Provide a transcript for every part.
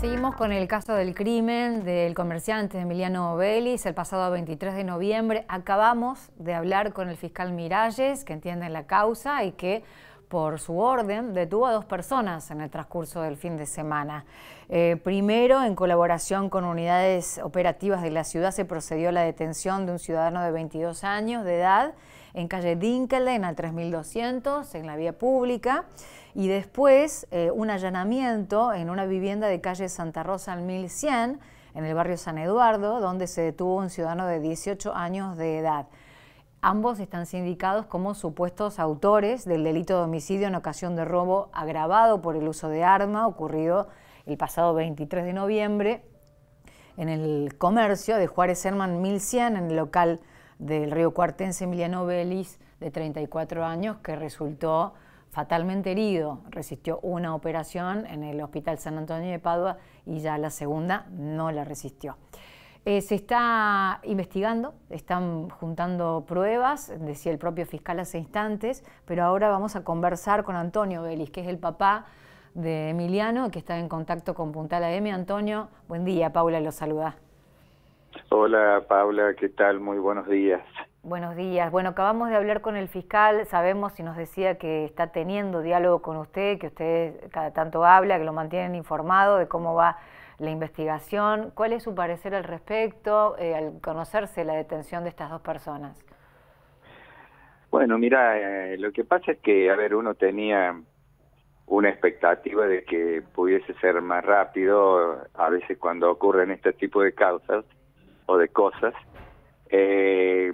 Seguimos con el caso del crimen del comerciante Emiliano Vélez el pasado 23 de noviembre. Acabamos de hablar con el fiscal Miralles, que entiende la causa y que por su orden detuvo a dos personas en el transcurso del fin de semana. Eh, primero, en colaboración con unidades operativas de la ciudad, se procedió a la detención de un ciudadano de 22 años de edad en calle Dinkelden al 3200, en la vía pública, y después eh, un allanamiento en una vivienda de calle Santa Rosa al 1100, en el barrio San Eduardo, donde se detuvo un ciudadano de 18 años de edad. Ambos están sindicados como supuestos autores del delito de homicidio en ocasión de robo agravado por el uso de arma ocurrido el pasado 23 de noviembre en el comercio de Juárez Herman 1100, en el local del río cuartense Emiliano Vélez, de 34 años, que resultó fatalmente herido. Resistió una operación en el Hospital San Antonio de Padua y ya la segunda no la resistió. Eh, se está investigando, están juntando pruebas, decía el propio fiscal hace instantes, pero ahora vamos a conversar con Antonio Vélez, que es el papá de Emiliano, que está en contacto con Puntal AM. Antonio, buen día, Paula lo saluda. Hola Paula, ¿qué tal? Muy buenos días. Buenos días. Bueno, acabamos de hablar con el fiscal, sabemos y nos decía que está teniendo diálogo con usted, que usted cada tanto habla, que lo mantienen informado de cómo va la investigación. ¿Cuál es su parecer al respecto eh, al conocerse la detención de estas dos personas? Bueno, mira, eh, lo que pasa es que, a ver, uno tenía una expectativa de que pudiese ser más rápido, a veces cuando ocurren este tipo de causas, o de cosas, eh,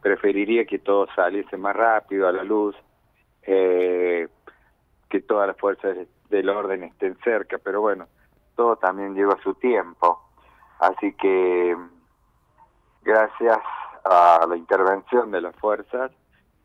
preferiría que todo saliese más rápido a la luz, eh, que todas las fuerzas del orden estén cerca, pero bueno, todo también lleva su tiempo. Así que gracias a la intervención de las fuerzas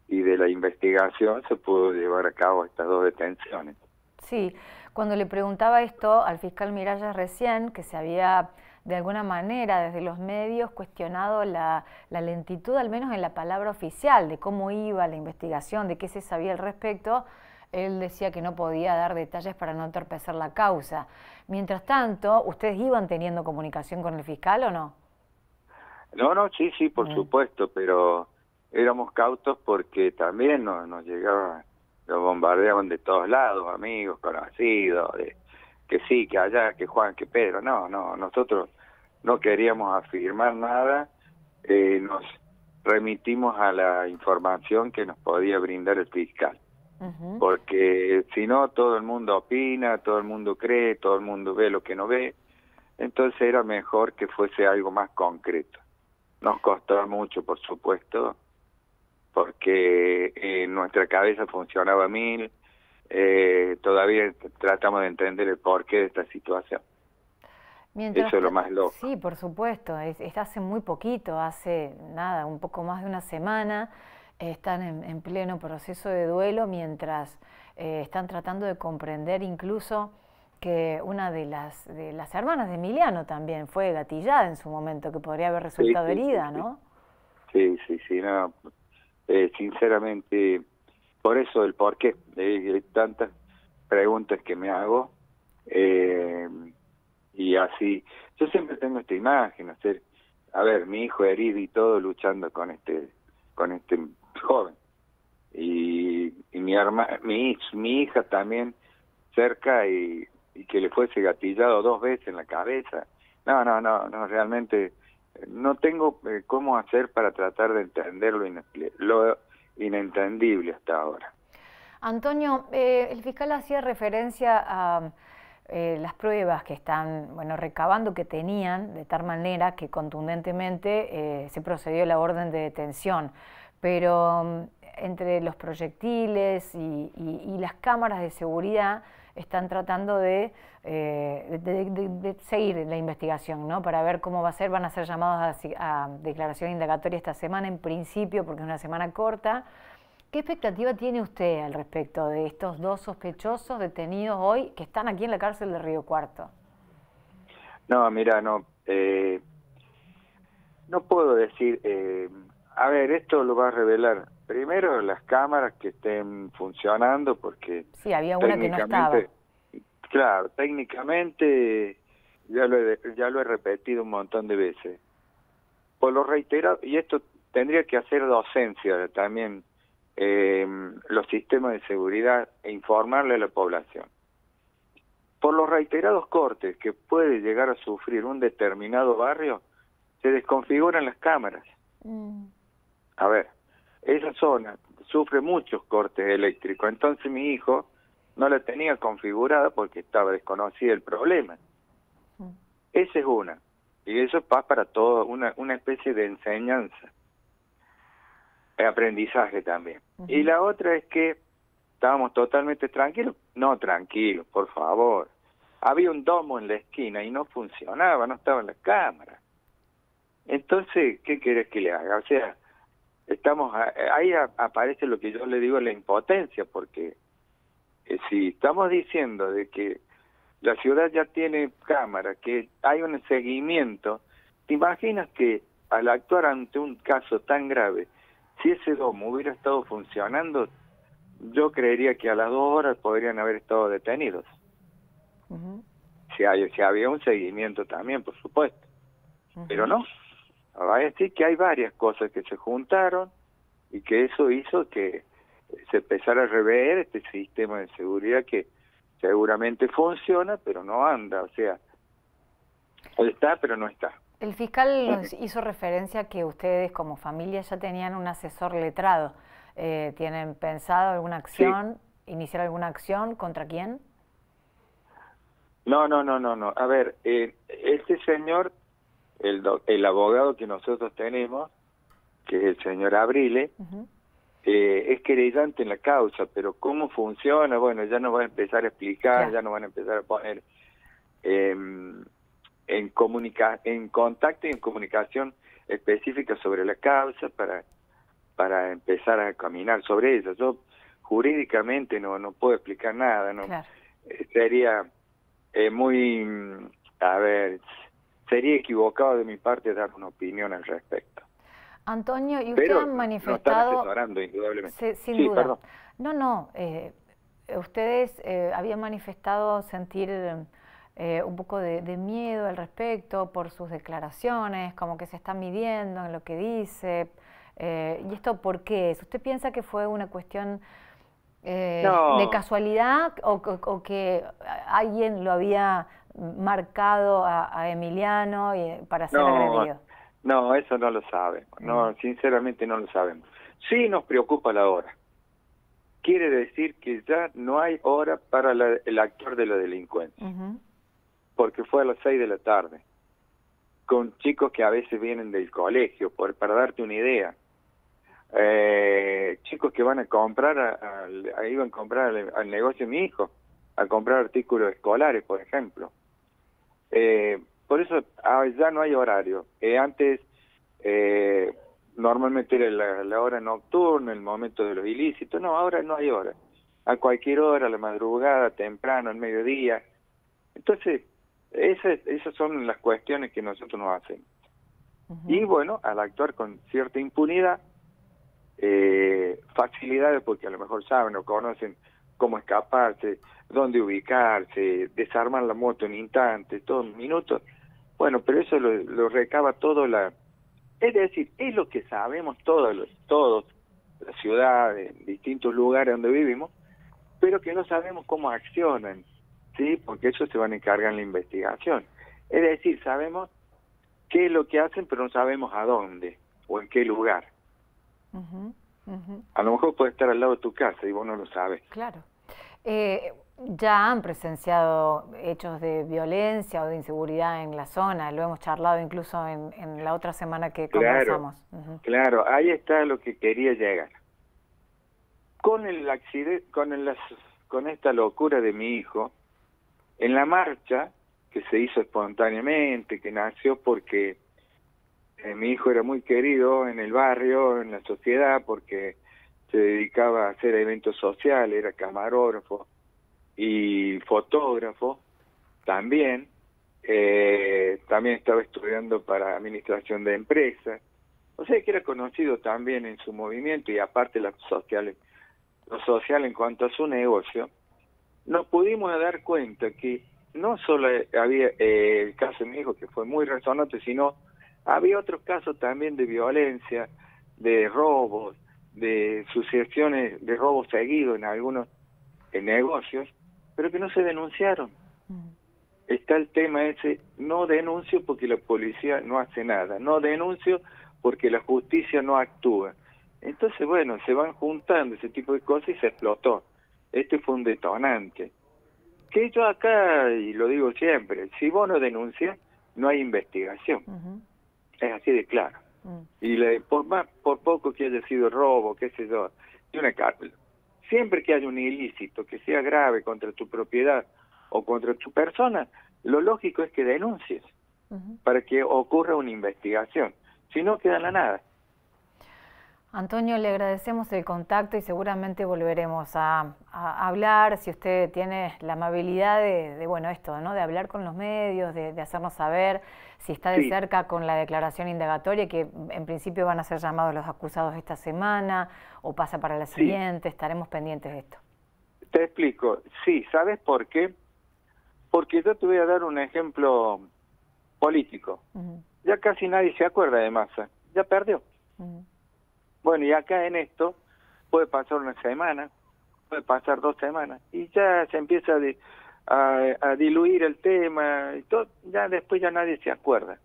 y de la investigación se pudo llevar a cabo estas dos detenciones. Sí, cuando le preguntaba esto al fiscal Miralles recién, que se había de alguna manera desde los medios cuestionado la, lentitud, al menos en la palabra oficial, de cómo iba la investigación, de qué se sabía al respecto, él decía que no podía dar detalles para no entorpecer la causa. Mientras tanto, ¿ustedes iban teniendo comunicación con el fiscal o no? No, no, sí, sí, por mm. supuesto, pero éramos cautos porque también nos, nos llegaban, los bombardeaban de todos lados, amigos, conocidos, de, que sí, que allá, que Juan, que Pedro. No, no, nosotros no queríamos afirmar nada, eh, nos remitimos a la información que nos podía brindar el fiscal. Porque si no, todo el mundo opina, todo el mundo cree, todo el mundo ve lo que no ve. Entonces era mejor que fuese algo más concreto. Nos costó mucho, por supuesto, porque en nuestra cabeza funcionaba mil, eh, todavía tratamos de entender el porqué de esta situación. Eso es lo más loco. Sí, por supuesto. Es, hace muy poquito, hace nada, un poco más de una semana, están en, pleno proceso de duelo mientras eh, están tratando de comprender incluso que una de las, de las hermanas de Emiliano también fue gatillada en su momento, que podría haber resultado herida, ¿no? Sí, sí, sí, no. Eh, sinceramente, por eso el porqué de tantas preguntas que me hago. Eh, y así yo siempre tengo esta imagen hacer a ver mi hijo herido y todo luchando con este con este joven. Y, y mi hermana mi mi hija también cerca y, que le fuese gatillado dos veces en la cabeza. No no no no realmente no tengo eh, cómo hacer para tratar de entender lo, lo inentendible hasta ahora. Antonio eh, el fiscal hacía referencia a eh, las pruebas que están bueno, recabando que tenían, de tal manera que contundentemente eh, se procedió a la orden de detención. Pero mm, entre los proyectiles y, las cámaras de seguridad están tratando eh, de, seguir la investigación, ¿no? Para ver cómo va a ser, van a ser llamados a, declaración indagatoria esta semana en principio, porque es una semana corta, ¿Qué expectativa tiene usted al respecto de estos dos sospechosos detenidos hoy que están aquí en la cárcel de Río Cuarto? No, mira, no, Eh, no puedo decir, eh, a ver, esto lo va a revelar primero las cámaras que estén funcionando porque... Sí, había una que no estaba. Claro, técnicamente ya lo, he, ya lo he repetido un montón de veces. Por lo reiterado, y esto tendría que hacer docencia también, eh, los sistemas de seguridad e informarle a la población. Por los reiterados cortes que puede llegar a sufrir un determinado barrio, se desconfiguran las cámaras. Mm. A ver, esa zona sufre muchos cortes eléctricos, entonces mi hijo no la tenía configurada porque estaba desconocida el problema. Mm. Esa es una, y eso pasa para todo, una, una especie de enseñanza, aprendizaje también. Y la otra es que estábamos totalmente tranquilos, no tranquilos, por favor. Había un domo en la esquina y no funcionaba, no estaba en la cámara. Entonces, ¿qué querés que le haga? O sea, estamos ahí aparece lo que yo le digo la impotencia, porque eh, si estamos diciendo de que la ciudad ya tiene cámara, que hay un seguimiento, ¿te imaginas que al actuar ante un caso tan grave, si ese domo hubiera estado funcionando, yo creería que a las dos horas podrían haber estado detenidos. si, hay, si había un seguimiento también, por supuesto. Pero no, Va a decir que hay varias cosas que se juntaron y que eso hizo que se empezara a rever este sistema de seguridad que seguramente funciona, pero no anda, o sea, está, pero no está. El fiscal nos hizo referencia que ustedes como familia ya tenían un asesor letrado. Eh, ¿Tienen pensado alguna acción, iniciar alguna acción contra quién? No, no, no, no, no. A ver, eh, este señor el, el abogado que nosotros tenemos, que es el señor Abrile, eh, es querellante en la causa, pero cómo funciona, bueno, ya nos va a empezar a explicar, ya nos van a empezar a poner em, en, comunica en contacto y en comunicación específica sobre la causa para, para empezar a caminar sobre ella. Yo jurídicamente no, no puedo explicar nada, no eh, sería eh, muy, a ver, sería equivocado de mi parte dar una opinión al respecto. Antonio, y usted ha manifestado... indudablemente. sin duda. No, no, eh, ustedes eh, habían manifestado sentir eh, un poco de, miedo al respecto por sus declaraciones, como que se están midiendo en lo que dice. ¿Y esto por qué es? ¿Usted piensa que fue una cuestión de casualidad o, que alguien lo había marcado a, Emiliano y, para ser agredido? No, eso no lo sabemos. No, mm. sinceramente no lo sabemos. Sí nos preocupa la hora. Quiere decir que ya no hay hora para el actor de la delincuencia. Porque fue a las seis de la tarde. Con chicos que a veces vienen del colegio, por, para darte una idea. Eh, chicos que van a comprar, a, iban a comprar al negocio de mi hijo, a comprar artículos escolares, por ejemplo. Eh, por eso ah, ya no hay horario. Eh, antes eh, normalmente era la, hora nocturna, el momento de los ilícitos. No, ahora no hay hora. A cualquier hora, a la madrugada, temprano, al mediodía. Entonces, esas, esas son las cuestiones que nosotros nos hacemos. Y bueno, al actuar con cierta impunidad, eh, facilidades porque a lo mejor saben o conocen cómo escaparse, dónde ubicarse, desarmar la moto en instantes, todos minutos. Bueno, pero eso lo, recaba todo la... Es decir, es lo que sabemos todos, los, todos, la ciudad, en distintos lugares donde vivimos, pero que no sabemos cómo accionan, ¿sí? Porque eso se van a encargar en la investigación. Es decir, sabemos qué es lo que hacen, pero no sabemos a dónde o en qué lugar. A lo mejor puede estar al lado de tu casa y vos no lo sabes. Claro. Eh, ya han presenciado hechos de violencia o de inseguridad en la zona, lo hemos charlado incluso en, la otra semana que conversamos. Claro, ahí está lo que quería llegar. Con el accidente, con, el, con esta locura de mi hijo, en la marcha que se hizo espontáneamente, que nació porque eh, mi hijo era muy querido en el barrio, en la sociedad, porque se dedicaba a hacer eventos sociales, era camarógrafo y fotógrafo también. eh, también estaba estudiando para administración de empresas, o sea que era conocido también en su movimiento y aparte las sociales, lo social en cuanto a su negocio, nos pudimos dar cuenta que no solo había eh, el caso de mi hijo que fue muy resonante, sino había otros casos también de violencia, de robos, de sucesiones de robos seguidos en algunos negocios, pero que no se denunciaron. Mm. Está el tema ese, no denuncio porque la policía no hace nada, no denuncio porque la justicia no actúa. Entonces, bueno, se van juntando ese tipo de cosas y se explotó. Este fue un detonante. Que yo acá, y lo digo siempre, si vos no denuncias, no hay investigación. Es así de claro. Mm. Y le, por más, por poco que haya sido robo, qué sé yo, y una cárcel. Siempre que haya un ilícito que sea grave contra tu propiedad o contra tu persona, lo lógico es que denuncies para que ocurra una investigación. Si no, queda la nada. Antonio, le agradecemos el contacto y seguramente volveremos a, hablar, si usted tiene la amabilidad de, bueno, esto, ¿no? De hablar con los medios, de, hacernos saber si está de cerca con la declaración indagatoria, que en principio van a ser llamados los acusados esta semana, o pasa para la siguiente, estaremos pendientes de esto. Te explico, sí, ¿sabes por qué? Porque yo te voy a dar un ejemplo político. Ya casi nadie se acuerda de Massa, ya perdió. Bueno, y acá en esto puede pasar una semana, puede pasar dos semanas, y ya se empieza a, diluir el tema, y todo, ya después ya nadie se acuerda.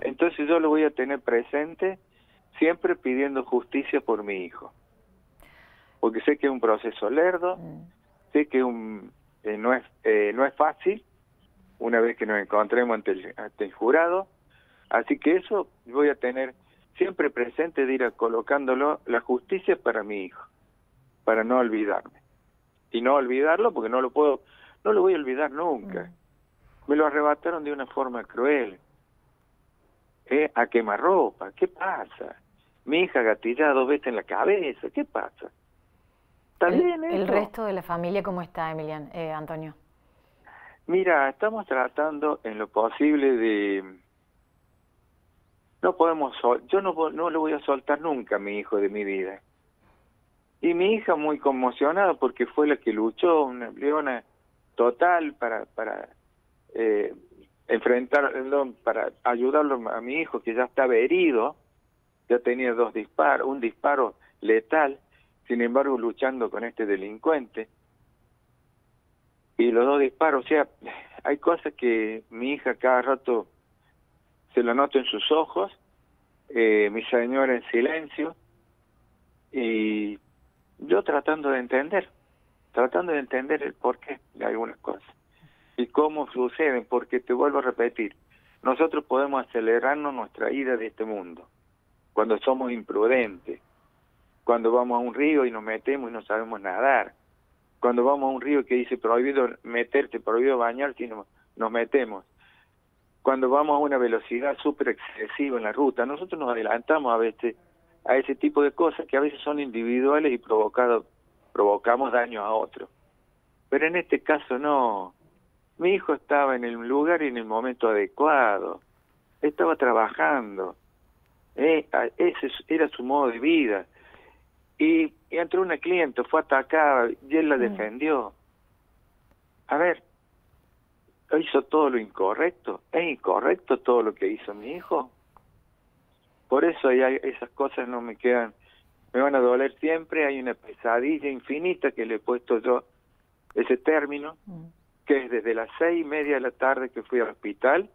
Entonces yo lo voy a tener presente siempre pidiendo justicia por mi hijo. Porque sé que es un proceso lerdo, mm. sé que un, eh, no, es, eh, no es fácil una vez que nos encontremos ante el, ante el jurado, así que eso voy a tener siempre presente de ir colocándolo la justicia para mi hijo, para no olvidarme. Y no olvidarlo porque no lo puedo, no lo voy a olvidar nunca. Mm. Me lo arrebataron de una forma cruel. ¿Eh? A quemarropa, ¿qué pasa? Mi hija gatillada dos veces en la cabeza, ¿qué pasa? ¿También el, el resto de la familia cómo está, Emilian, eh, Antonio? Mira, estamos tratando en lo posible de no podemos, yo no, no lo voy a soltar nunca a mi hijo de mi vida. Y mi hija muy conmocionada porque fue la que luchó, una leona total para, para eh, enfrentarlo, para ayudarlo a mi hijo que ya estaba herido, ya tenía dos disparos, un disparo letal, sin embargo luchando con este delincuente. Y los dos disparos, o sea, hay cosas que mi hija cada rato se lo noto en sus ojos, eh, mi señora en silencio, y yo tratando de entender, tratando de entender el porqué de algunas cosas y cómo suceden, porque te vuelvo a repetir, nosotros podemos acelerarnos nuestra ida de este mundo cuando somos imprudentes, cuando vamos a un río y nos metemos y no sabemos nadar, cuando vamos a un río que dice prohibido meterte, prohibido bañar, si nos metemos, cuando vamos a una velocidad súper excesiva en la ruta. Nosotros nos adelantamos a veces a ese tipo de cosas que a veces son individuales y provocado, provocamos daño a otros. Pero en este caso no. Mi hijo estaba en el lugar y en el momento adecuado. Estaba trabajando. Eh, ese era su modo de vida. Y, entró una cliente, fue atacada y él la mm. defendió. A ver, hizo todo lo incorrecto. ¿Es incorrecto todo lo que hizo mi hijo? Por eso hay, esas cosas no me quedan, me van a doler siempre. Hay una pesadilla infinita que le he puesto yo ese término, mm. que es desde las seis y media de la tarde que fui al hospital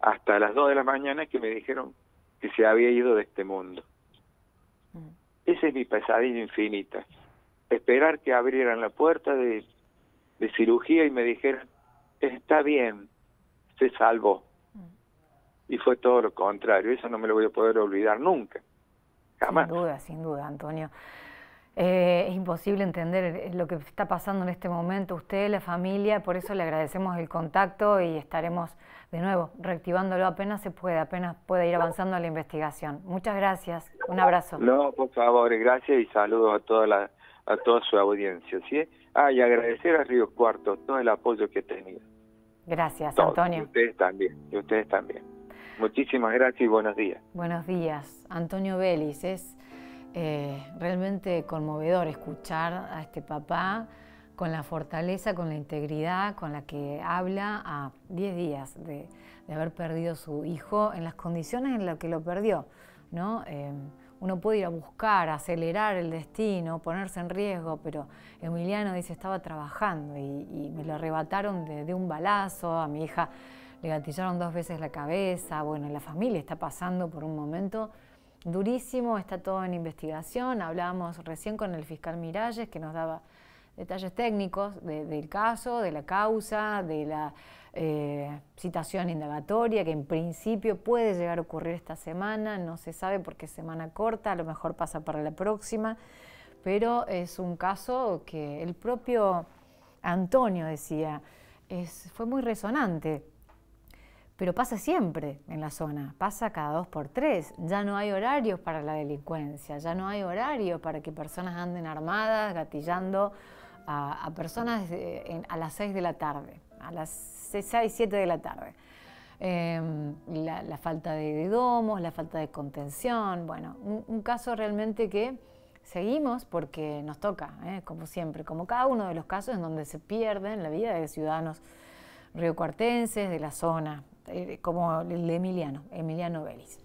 hasta las dos de la mañana que me dijeron que se había ido de este mundo. Mm. Esa es mi pesadilla infinita. Esperar que abrieran la puerta de, de cirugía y me dijeran, está bien, se salvó. Mm. Y fue todo lo contrario, eso no me lo voy a poder olvidar nunca, jamás. Sin duda, sin duda, Antonio. Eh, es imposible entender lo que está pasando en este momento, usted, la familia, por eso le agradecemos el contacto y estaremos de nuevo reactivándolo apenas se pueda, apenas pueda ir avanzando la investigación. Muchas gracias, un abrazo. No, por favor, gracias y saludos a toda la a toda su audiencia, ¿sí? Ah, y agradecer a Río Cuarto todo el apoyo que he tenido Gracias, Antonio. Y ustedes también, y ustedes también. Muchísimas gracias y buenos días. Buenos días. Antonio Vélez, es eh, realmente conmovedor escuchar a este papá con la fortaleza, con la integridad con la que habla a 10 días de, haber perdido su hijo en las condiciones en las que lo perdió. ¿no? Eh, uno puede ir a buscar, acelerar el destino, ponerse en riesgo, pero Emiliano dice, estaba trabajando y, me lo arrebataron de, de, un balazo, a mi hija le gatillaron dos veces la cabeza, bueno, la familia está pasando por un momento durísimo, está todo en investigación, hablábamos recién con el fiscal Miralles que nos daba detalles técnicos del caso, de la causa, de la eh, citación indagatoria, que en principio puede llegar a ocurrir esta semana, no se sabe porque es semana corta, a lo mejor pasa para la próxima, pero es un caso que el propio Antonio decía, fue muy resonante, pero pasa siempre en la zona, pasa cada dos por tres, ya no hay horarios para la delincuencia, ya no hay horarios para que personas anden armadas, gatillando a, personas a las 6 de la tarde, a las 6, 7 de la tarde. Em, la, falta de, domos, la falta de contención, bueno, un, caso realmente que seguimos porque nos toca, ¿eh? como siempre, como cada uno de los casos en donde se pierden la vida de ciudadanos riocuartenses de la zona, eh, como el de Emiliano, Emiliano Vélez.